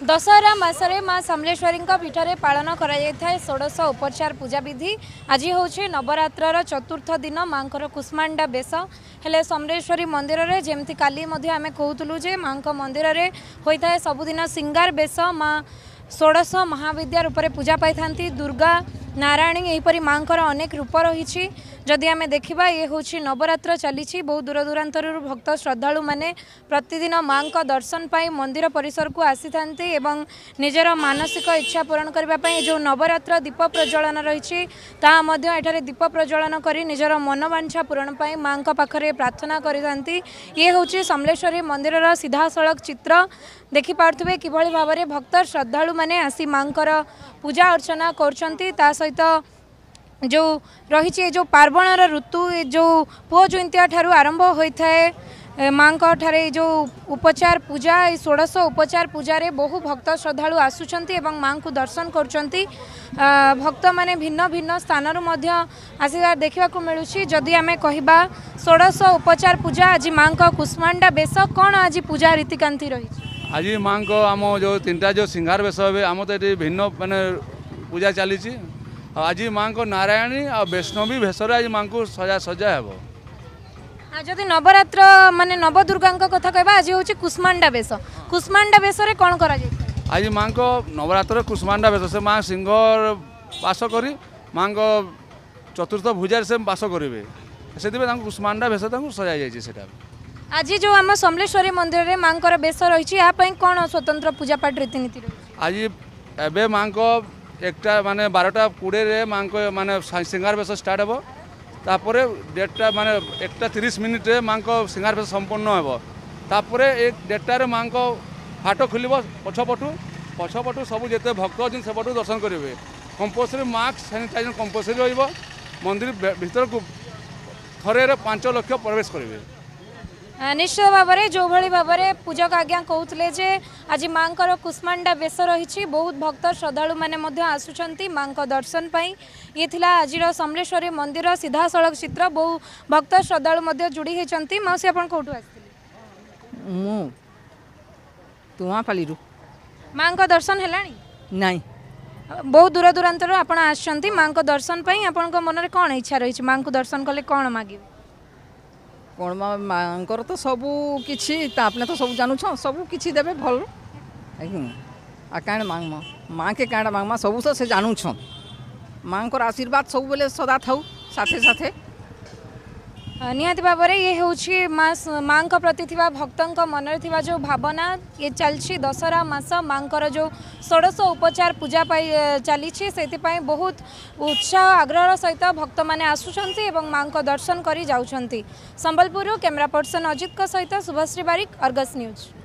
ଦଶହରା ମାସରେ ମା ସମଲେଶ୍ୱରୀଙ୍କ ପୀଠରେ ପାଳନ କରାଯାଇଥାଏ ଷୋଡ଼ଶ ଉପଚାର ପୂଜାବିଧି। ଆଜି ହେଉଛି ନବରାତ୍ରର ଚତୁର୍ଥ ଦିନ ମାଙ୍କର କୁଷ୍ମାଣ୍ଡା ବେଶ। ହେଲେ ସମଲେଶ୍ୱରୀ ମନ୍ଦିରରେ ଯେମିତି କାଲି ମଧ୍ୟ ଆମେ କହୁଥିଲୁ ଯେ ମାଙ୍କ ମନ୍ଦିରରେ ହୋଇଥାଏ ସବୁଦିନ ସିଙ୍ଗାର ବେଶ। ମା ଷୋଡ଼ଶ ମହାବିଦ୍ୟା ରୂପରେ ପୂଜା ପାଇଥାନ୍ତି। ଦୁର୍ଗା ନାରାୟଣୀ ଏହିପରି ମାଙ୍କର ଅନେକ ରୂପ ରହିଛି। ଯଦି ଆମେ ଦେଖିବା ଇଏ ହେଉଛି ନବରାତ୍ର ଚାଲିଛି। ବହୁ ଦୂର ଦୂରାନ୍ତରରୁ ଭକ୍ତ ଶ୍ରଦ୍ଧାଳୁମାନେ ପ୍ରତିଦିନ ମାଙ୍କ ଦର୍ଶନ ପାଇଁ ମନ୍ଦିର ପରିସରକୁ ଆସିଥାନ୍ତି ଏବଂ ନିଜର ମାନସିକ ଇଚ୍ଛା ପୂରଣ କରିବା ପାଇଁ ଯେଉଁ ନବରାତ୍ର ଦୀପ ପ୍ରଜ୍ୱଳନ ରହିଛି ତାହା ମଧ୍ୟ ଏଠାରେ ଦୀପ ପ୍ରଜ୍ୱଳନ କରି ନିଜର ମନବାଞ୍ଛା ପୂରଣ ପାଇଁ ମାଙ୍କ ପାଖରେ ପ୍ରାର୍ଥନା କରିଥାନ୍ତି। ଇଏ ହେଉଛି ସମଲେଶ୍ୱରୀ ମନ୍ଦିରର ସିଧାସଳଖ ଚିତ୍ର। ଦେଖିପାରୁଥିବେ କିଭଳି ଭାବରେ ଭକ୍ତ ଶ୍ରଦ୍ଧାଳୁମାନେ ଆସି ମାଙ୍କର ପୂଜା ଅର୍ଚ୍ଚନା କରୁଛନ୍ତି। ତା ସହିତ जो रही जो पार्वणर ऋतु जो पुओ जुंतिया ठार आरंभ होता है माँ ठारे जो उपचार पूजा षोड़श उपचार पूजार बहु भक्त श्रद्धा आसुंच माँ को दर्शन कर भक्त मैंने भिन्न भिन्न स्थानर आशीर्वाद देखा मिलूँ जदि आम कह षोड़श उपचार पूजा आज माँ कुष्मांडा बेस कौन आज पूजा रीतिकांति रही आज माँ आम जो तीन टा जो सिंगार बेस आम तो ये भिन्न मानने पूजा चली ଏଠି ଭିନ୍ନ ମାନେ ପୂଜା ଚାଲିଛି ଆଉ ଆଜି ମାଙ୍କ ନାରାୟଣୀ ଆଉ ବୈଷ୍ଣବୀ ବେଶରେ ଆଜି ମାଙ୍କୁ ସଜା ସଜା ହେବ। ଆଉ ଯଦି ନବରାତ୍ର ମାନେ ନବଦୁର୍ଗାଙ୍କ କଥା କହିବା ଆଜି ହେଉଛି କୁଷ୍ମାଣ୍ଡା ବେଶ। କୁଷ୍ମାଣ୍ଡା ବେଶରେ କ'ଣ କରାଯାଇଥାଏ ଆଜି ମାଙ୍କ ନବରାତ୍ର କୁଷ୍ମାଣ୍ଡା ବେଶ ସେ ମା ସିଂହର ବାସ କରି ମାଙ୍କ ଚତୁର୍ଥ ଭୁଜାରେ ସେ ବାସ କରିବେ। ସେଥିପାଇଁ ତାଙ୍କୁ କୁଷ୍ମାଣ୍ଡା ବେଶ ତାଙ୍କୁ ସଜାଯାଇଛି ସେଟା। ଆଜି ଯେଉଁ ଆମ ସମଲେଶ୍ୱରୀ ମନ୍ଦିରରେ ମାଙ୍କର ବେଶ ରହିଛି ଏହା ପାଇଁ କ'ଣ ସ୍ୱତନ୍ତ୍ର ପୂଜାପାଠ ରୀତିନୀତି ରହିଛି? ଆଜି ଏବେ ମାଙ୍କ একটা মানে বারোটা কুড়িরে মাংক মানে সিঙ্গার বেশ স্টার্ট হব। তারপরে দেড়টা মানে একটা তিরিশ মিনিটে মাংক সিঙ্গার বেশ সম্পন্ন হব। তারপরে এই দেড়টার মাংক হাট খুলব পছপটু। পছপটু সব যেতে ভক্ত অনেক সেপটু দর্শন করবে কম্পলসরি মাস্ক স্যানিটাইজ কম্পলসরি রহব মন্দির ভিতরক থরে পাঁচ লক্ষ প্রবেশ করবে ନିଶ୍ଚିତ ଭାବରେ ଯେଉଁଭଳି ଭାବରେ ପୂଜକ ଆଜ୍ଞା କହୁଥିଲେ ଯେ ଆଜି ମାଙ୍କର କୁଷ୍ମାଣ୍ଡା ବେଶ ରହିଛି ବହୁତ ଭକ୍ତ ଶ୍ରଦ୍ଧାଳୁମାନେ ମଧ୍ୟ ଆସୁଛନ୍ତି ମାଙ୍କ ଦର୍ଶନ ପାଇଁ। ଇଏ ଥିଲା ଆଜିର ସମଲେଶ୍ୱରୀ ମନ୍ଦିର ସିଧାସଳଖ ଚିତ୍ର ବହୁ ଭକ୍ତ ଶ୍ରଦ୍ଧାଳୁ ମଧ୍ୟ ଯୋଡ଼ି ହୋଇଛନ୍ତି। ମାଉସୀ ଆପଣ କେଉଁଠୁ ଆସିଥିଲେ? ମୁଁ ତୁଆଁପାଲିରୁ। ମାଙ୍କ ଦର୍ଶନ ହେଲାଣି? ନାଇଁ। ବହୁତ ଦୂର ଦୂରାନ୍ତରୁ ଆପଣ ଆସିଛନ୍ତି ମାଙ୍କ ଦର୍ଶନ ପାଇଁ। ଆପଣଙ୍କ ମନରେ କ'ଣ ଇଚ୍ଛା ରହିଛି? ମାଙ୍କୁ ଦର୍ଶନ କଲେ କ'ଣ ମାଗିବେ? କ'ଣ ମା ମାଙ୍କର ତ ସବୁ କିଛି ତା ଆପଣ ତ ସବୁ ଜାଣୁଛ ସବୁ କିଛି ଦେବେ ଭଲ। ଆଜ୍ଞା। ଆଉ କାଣା ମାଗମା ମା'କେ କାଣା ମାଗମା ସବୁ ତ ସେ ଜାଣୁଛନ୍। ମାଙ୍କର ଆଶୀର୍ବାଦ ସବୁବେଳେ ସଦା ଥାଉ ସାଥେ ସାଥେ। ଆ, ନିହାତି ଭାବରେ ଇଏ ହେଉଛି ମା ମାଙ୍କ ପ୍ରତି ଥିବା ଭକ୍ତଙ୍କ ମନରେ ଥିବା ଯେଉଁ ଭାବନା ଇଏ ଚାଲିଛି ଦଶହରା ମାସ ମାଙ୍କର ଯେଉଁ ଷୋଡ଼ଶ ଉପଚାର ପୂଜା ପାଇଁ ଏ, ଚାଲିଛି ସେଥିପାଇଁ ବହୁତ ଉତ୍ସାହ ଆଗ୍ରହର ସହିତ ଭକ୍ତମାନେ ଆସୁଛନ୍ତି ଏବଂ ମାଙ୍କ ଦର୍ଶନ କରି ଯାଉଛନ୍ତି। ସମ୍ବଲପୁରରୁ କ୍ୟାମେରା ପର୍ସନ ଅଜିତଙ୍କ ସହିତ ଶୁଭଶ୍ରୀ ବାରିକ ଅର୍ଗସ୍ ନ୍ୟୁଜ୍।